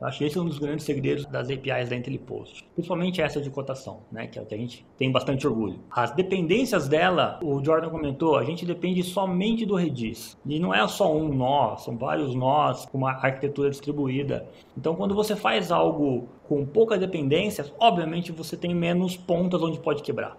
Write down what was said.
Acho que esse é um dos grandes segredos das APIs da IntelliPost, principalmente essa de cotação, né, que é o que a gente tem bastante orgulho. As dependências dela, o Jordan comentou, a gente depende somente do Redis. E não é só um nó, são vários nós com uma arquitetura distribuída. Então, quando você faz algo com poucas dependências, obviamente você tem menos pontas onde pode quebrar.